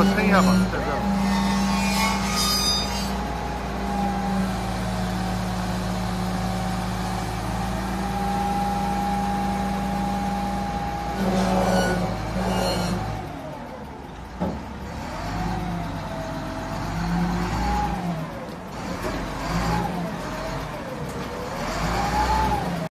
我称一下吧在这